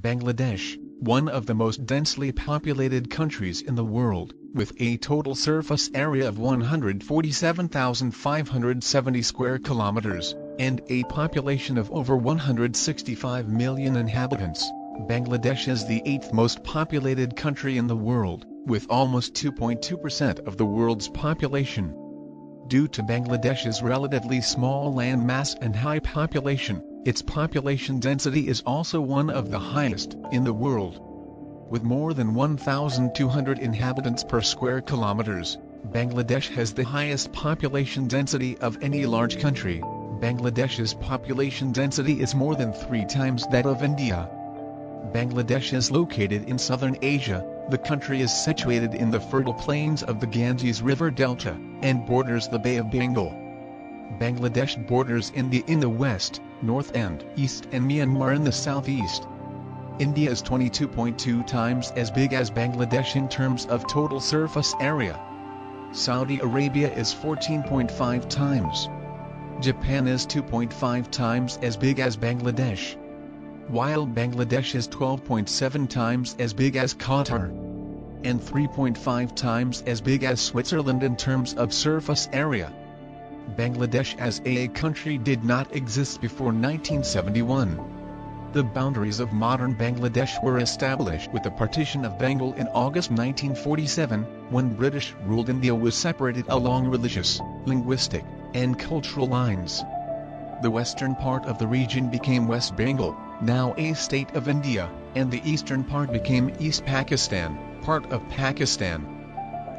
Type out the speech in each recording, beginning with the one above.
Bangladesh, one of the most densely populated countries in the world, with a total surface area of 147,570 square kilometers, and a population of over 165 million inhabitants. Bangladesh is the eighth most populated country in the world, with almost 2.2% of the world's population. Due to Bangladesh's relatively small land mass and high population, its population density is also one of the highest in the world. With more than 1,200 inhabitants per square kilometers, Bangladesh has the highest population density of any large country. Bangladesh's population density is more than three times that of India. Bangladesh is located in southern Asia, the country is situated in the fertile plains of the Ganges River Delta, and borders the Bay of Bengal. Bangladesh borders India in the west, north and east and Myanmar in the southeast. India is 22.2 times as big as Bangladesh in terms of total surface area. Saudi Arabia is 14.5 times. Japan is 2.5 times as big as Bangladesh. While Bangladesh is 12.7 times as big as Qatar. And 3.5 times as big as Switzerland in terms of surface area. Bangladesh as a country did not exist before 1971. The boundaries of modern Bangladesh were established with the partition of Bengal in August 1947, when British ruled India was separated along religious, linguistic, and cultural lines. The western part of the region became West Bengal, now a state of India, and the eastern part became East Pakistan, part of Pakistan.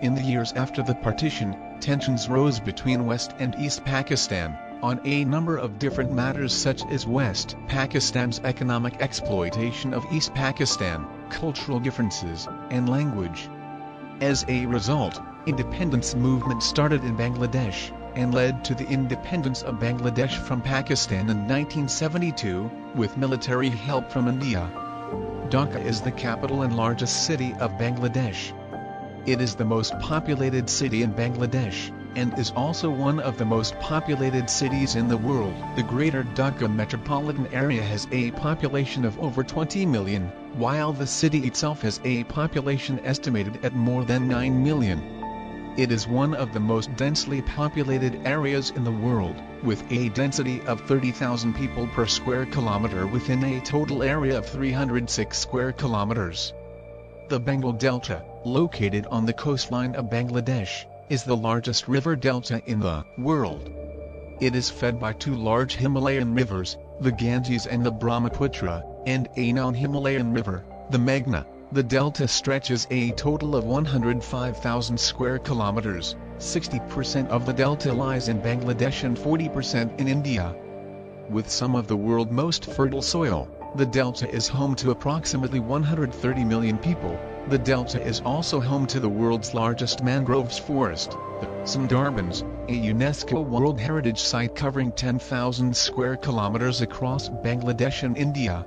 In the years after the partition, tensions rose between West and East Pakistan, on a number of different matters such as West Pakistan's economic exploitation of East Pakistan, cultural differences, and language. As a result, independence movement started in Bangladesh, and led to the independence of Bangladesh from Pakistan in 1972, with military help from India. Dhaka is the capital and largest city of Bangladesh. It is the most populated city in Bangladesh, and is also one of the most populated cities in the world. The Greater Dhaka metropolitan area has a population of over 20 million, while the city itself has a population estimated at more than 9 million. It is one of the most densely populated areas in the world, with a density of 30,000 people per square kilometer within a total area of 306 square kilometers. The Bengal Delta, located on the coastline of Bangladesh, is the largest river delta in the world. It is fed by two large Himalayan rivers, the Ganges and the Brahmaputra, and a non-Himalayan river, the Meghna. The delta stretches a total of 105,000 square kilometers, 60% of the delta lies in Bangladesh and 40% in India. With some of the world's most fertile soil, the delta is home to approximately 130 million people. The delta is also home to the world's largest mangroves forest, the Sundarbans, a UNESCO World Heritage Site covering 10,000 square kilometers across Bangladesh and India.